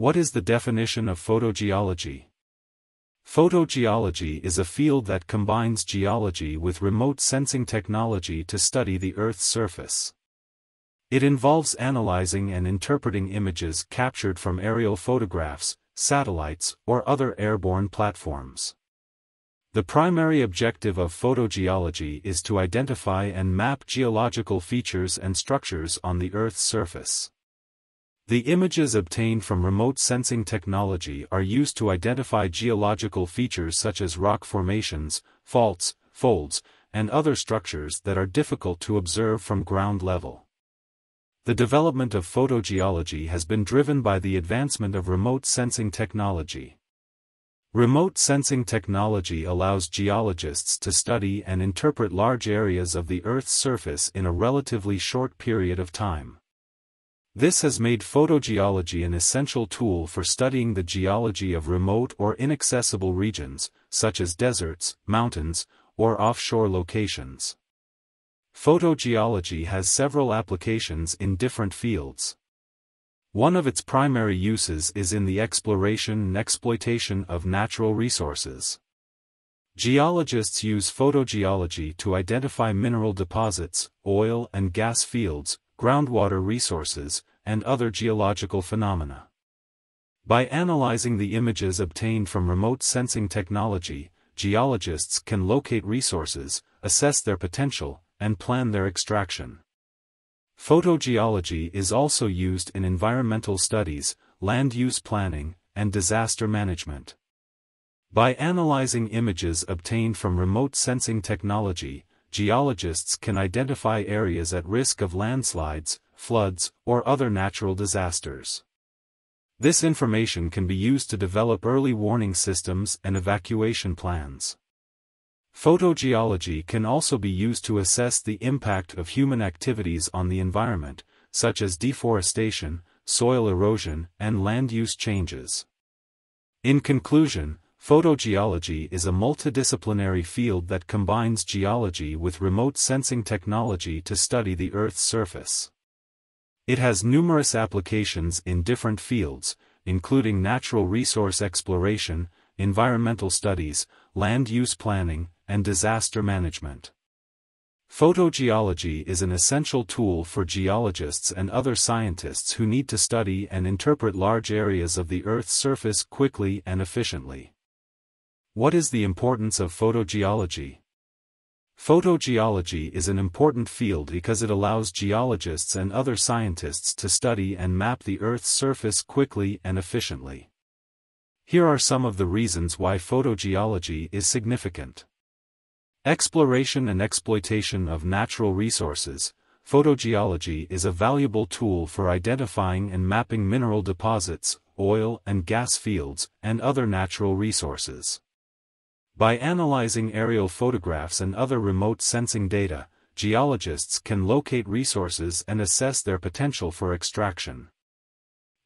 What is the definition of photogeology? Photogeology is a field that combines geology with remote sensing technology to study the Earth's surface. It involves analyzing and interpreting images captured from aerial photographs, satellites, or other airborne platforms. The primary objective of photogeology is to identify and map geological features and structures on the Earth's surface. The images obtained from remote sensing technology are used to identify geological features such as rock formations, faults, folds, and other structures that are difficult to observe from ground level. The development of photogeology has been driven by the advancement of remote sensing technology. Remote sensing technology allows geologists to study and interpret large areas of the Earth's surface in a relatively short period of time. This has made photogeology an essential tool for studying the geology of remote or inaccessible regions, such as deserts, mountains, or offshore locations. Photogeology has several applications in different fields. One of its primary uses is in the exploration and exploitation of natural resources. Geologists use photogeology to identify mineral deposits, oil and gas fields, groundwater resources, and other geological phenomena. By analyzing the images obtained from remote sensing technology, geologists can locate resources, assess their potential, and plan their extraction. Photogeology is also used in environmental studies, land use planning, and disaster management. By analyzing images obtained from remote sensing technology, geologists can identify areas at risk of landslides, floods, or other natural disasters. This information can be used to develop early warning systems and evacuation plans. Photogeology can also be used to assess the impact of human activities on the environment, such as deforestation, soil erosion, and land use changes. In conclusion, photogeology is a multidisciplinary field that combines geology with remote sensing technology to study the Earth's surface. It has numerous applications in different fields, including natural resource exploration, environmental studies, land use planning, and disaster management. Photogeology is an essential tool for geologists and other scientists who need to study and interpret large areas of the Earth's surface quickly and efficiently. What is the importance of photogeology? Photogeology is an important field because it allows geologists and other scientists to study and map the Earth's surface quickly and efficiently. Here are some of the reasons why photogeology is significant. Exploration and exploitation of natural resources, photogeology is a valuable tool for identifying and mapping mineral deposits, oil and gas fields, and other natural resources. By analyzing aerial photographs and other remote sensing data, geologists can locate resources and assess their potential for extraction.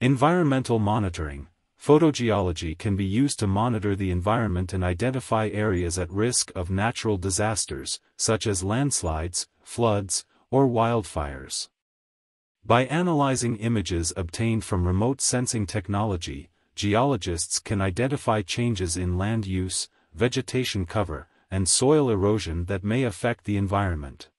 Environmental monitoring, Photogeology can be used to monitor the environment and identify areas at risk of natural disasters, such as landslides, floods, or wildfires. By analyzing images obtained from remote sensing technology, geologists can identify changes in land use, vegetation cover, and soil erosion that may affect the environment.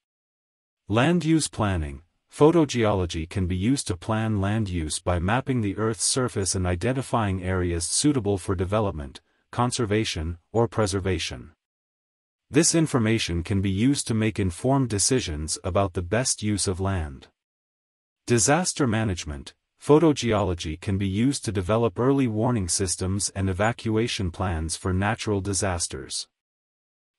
Land use planning, Photogeology can be used to plan land use by mapping the Earth's surface and identifying areas suitable for development, conservation, or preservation. This information can be used to make informed decisions about the best use of land. Disaster management, photogeology can be used to develop early warning systems and evacuation plans for natural disasters.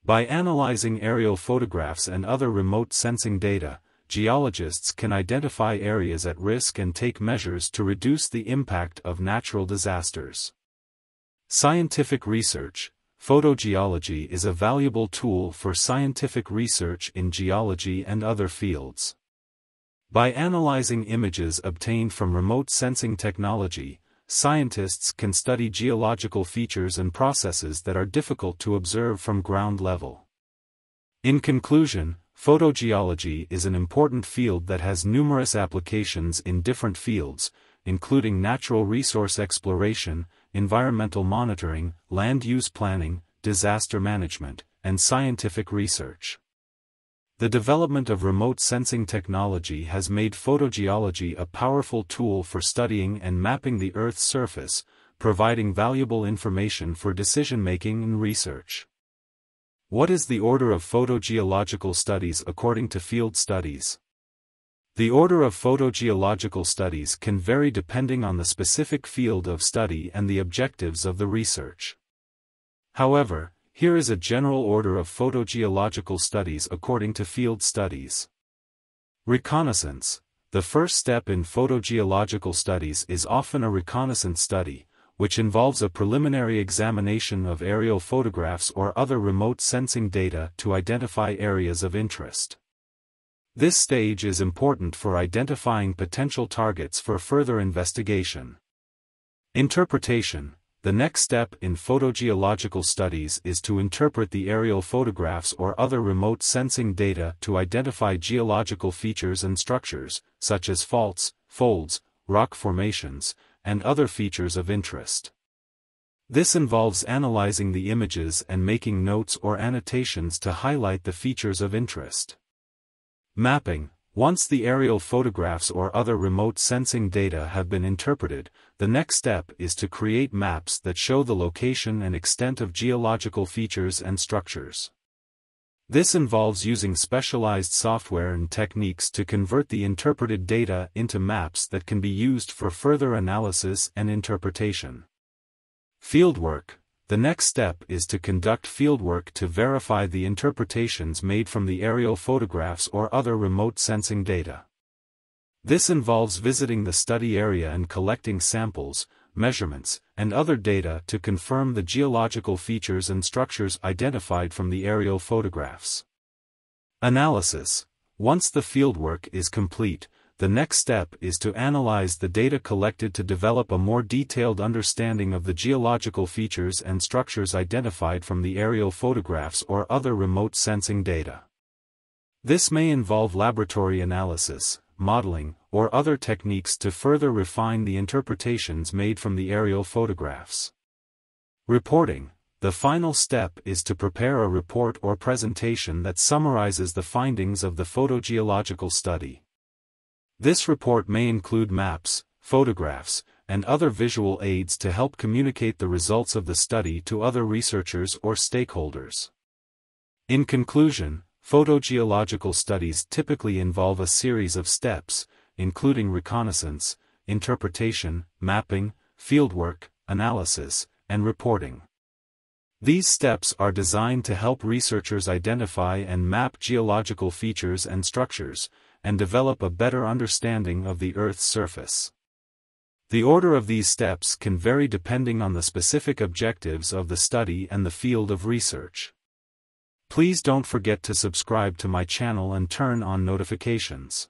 By analyzing aerial photographs and other remote sensing data, geologists can identify areas at risk and take measures to reduce the impact of natural disasters. Scientific research, photogeology is a valuable tool for scientific research in geology and other fields. By analyzing images obtained from remote sensing technology, scientists can study geological features and processes that are difficult to observe from ground level. In conclusion, Photogeology is an important field that has numerous applications in different fields, including natural resource exploration, environmental monitoring, land use planning, disaster management, and scientific research. The development of remote sensing technology has made photogeology a powerful tool for studying and mapping the Earth's surface, providing valuable information for decision-making and research. What is the order of photogeological studies according to field studies? The order of photogeological studies can vary depending on the specific field of study and the objectives of the research. However, here is a general order of photogeological studies according to field studies. Reconnaissance. The first step in photogeological studies is often a reconnaissance study, which involves a preliminary examination of aerial photographs or other remote sensing data to identify areas of interest. This stage is important for identifying potential targets for further investigation. Interpretation the next step in photogeological studies is to interpret the aerial photographs or other remote sensing data to identify geological features and structures, such as faults, folds, rock formations, and other features of interest. This involves analyzing the images and making notes or annotations to highlight the features of interest. Mapping once the aerial photographs or other remote sensing data have been interpreted, the next step is to create maps that show the location and extent of geological features and structures. This involves using specialized software and techniques to convert the interpreted data into maps that can be used for further analysis and interpretation. Fieldwork the next step is to conduct fieldwork to verify the interpretations made from the aerial photographs or other remote sensing data. This involves visiting the study area and collecting samples, measurements, and other data to confirm the geological features and structures identified from the aerial photographs. Analysis Once the fieldwork is complete, the next step is to analyze the data collected to develop a more detailed understanding of the geological features and structures identified from the aerial photographs or other remote sensing data. This may involve laboratory analysis, modeling, or other techniques to further refine the interpretations made from the aerial photographs. Reporting The final step is to prepare a report or presentation that summarizes the findings of the photogeological study. This report may include maps, photographs, and other visual aids to help communicate the results of the study to other researchers or stakeholders. In conclusion, photogeological studies typically involve a series of steps, including reconnaissance, interpretation, mapping, fieldwork, analysis, and reporting. These steps are designed to help researchers identify and map geological features and structures, and develop a better understanding of the Earth's surface. The order of these steps can vary depending on the specific objectives of the study and the field of research. Please don't forget to subscribe to my channel and turn on notifications.